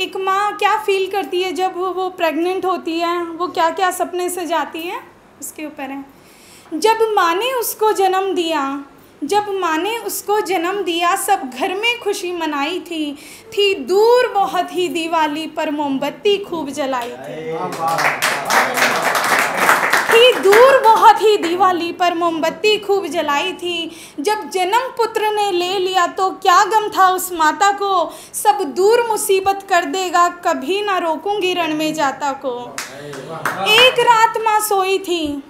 एक माँ क्या फील करती है जब वो प्रेग्नेंट होती है? वो क्या क्या सपने से जाती है? उसके ऊपर है। जब माँ ने उसको जन्म दिया, जब माँ ने उसको जन्म दिया, सब घर में खुशी मनाई थी थी दूर बहुत ही दिवाली पर मोमबत्ती खूब जलाई थी। थी दूर बहुत ही दिवाली पर मोमबत्ती खूब जलाई थी। जब जन्म पुत्र ने ले लिया तो क्या गम था उस माता को? सब दूर मुसीबत कर देगा, कभी ना रोकूँगी रण में जाता को। एक रात माँ सोई थी,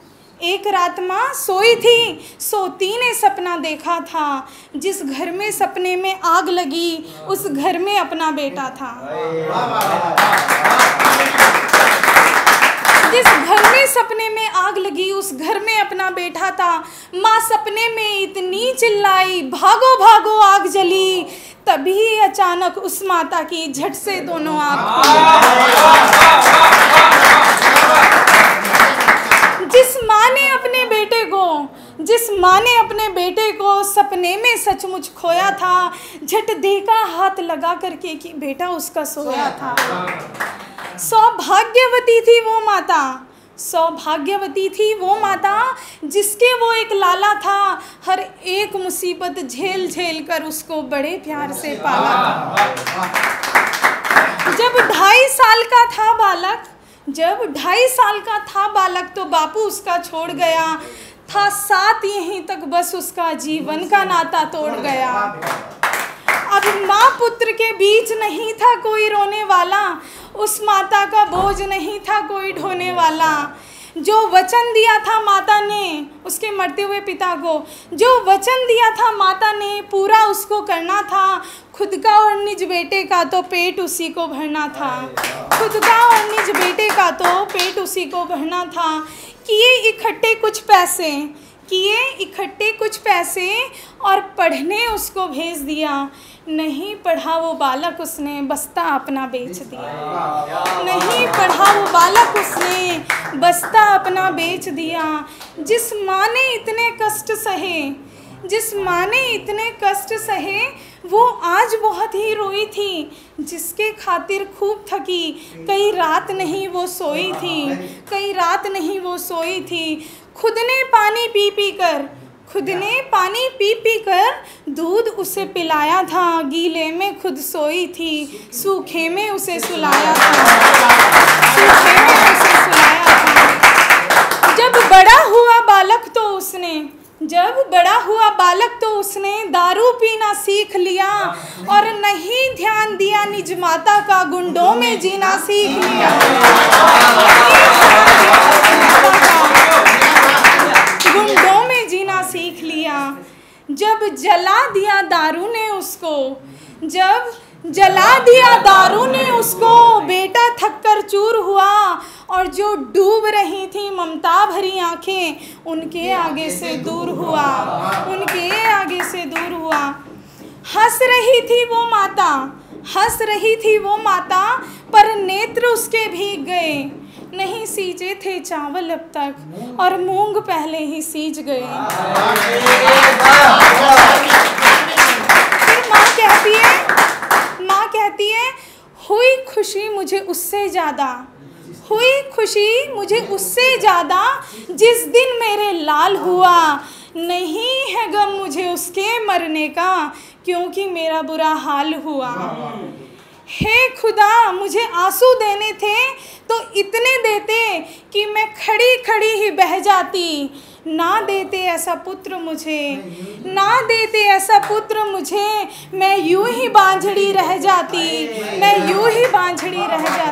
एक रात माँ सोई थी, सोती ने सपना देखा था। जिस घर में सपने में आग लगी, उस घर में अपना बेटा था। जिस घर में सपने में लगी उस घर में अपना बेटा था। माँ सपने में इतनी चिल्लाई, भागो भागो, आग जली। तभी अचानक उस माता की झट से दोनों आग जिस माँ ने अपने बेटे को, जिस माँ ने अपने बेटे को सपने में सचमुच खोया था, झट देखा हाथ लगा करके कि बेटा उसका सोया था। सौभाग्यवती थी वो माता। सौभाग्यवती थी वो माता, जिसके वो एक लाला था। हर एक मुसीबत झेल झेल कर उसको बड़े प्यार से पाला था। जब ढाई साल का था बालक, जब ढाई साल का था बालक तो बापू उसका छोड़ गया। था साथ यहीं तक बस उसका जीवन का नाता तोड़ गया। अब माँ पुत्र के बीच नहीं था कोई रोने वाला, उस माता का बोझ नहीं था कोई ढोने वाला। जो वचन दिया था माता ने उसके मरते हुए पिता को, जो वचन दिया था माता ने पूरा उसको करना था। खुद का और निज बेटे का तो पेट उसी को भरना था। खुद का और निज बेटे का तो पेट उसी को भरना था। किए इकट्ठे कुछ पैसे किए, इकट्ठे कुछ पैसे और पढ़ने उसको भेज दिया। नहीं पढ़ा वो बालक उसने, बस्ता अपना बेच दिया। नहीं पढ़ा वो बालक उसने, बस्ता अपना बेच दिया। जिस माँ ने इतने कष्ट सहे, जिस माँ ने इतने कष्ट सहे वो आज बहुत ही रोई थी, जिसके खातिर खूब थकी। कई रात नहीं वो सोई थी, कई रात नहीं वो सोई थी। खुद ने पानी पी पी कर, खुद ने पानी पी पी कर दूध उसे पिलाया था, गीले में खुद सोई थी, सूखे में उसे सुलाया था। सूखे में उसे सुलाया था। जब बड़ा हुआ बालक तो उसने जब बड़ा हुआ बालक तो उसने दारू पीना सीख लिया और नहीं ध्यान दिया निज माता का गुंडों में जीना सीख लिया। गुंडों में जीना सीख लिया। जब जला दिया दारू ने उसको, जब जला दिया दारू ने उसको, बेटा थककर चूर हुआ। और जो डूब रही थी ममता भरी आँखें उनके आगे से दूर हुआ उनके आगे से दूर हुआ। हंस रही थी वो माता हंस रही थी वो माता पर नेत्र उसके भीग गए। नहीं सींचे थे चावल अब तक और मूंग पहले ही सींच गए फिर माँ कहती है माँ कहती है हुई खुशी मुझे उससे ज़्यादा। हुई खुशी मुझे उससे ज़्यादा जिस दिन मेरे लाल हुआ। नहीं है गम मुझे उसके मरने का, क्योंकि मेरा बुरा हाल हुआ। हे खुदा, मुझे आँसू देने थे तो इतने देते कि मैं खड़ी खड़ी ही बह जाती। ना देते ऐसा पुत्र मुझे, ना देते ऐसा पुत्र मुझे, मैं यूँ ही बांझड़ी रह जाती। मैं बांझड़ी रह जाती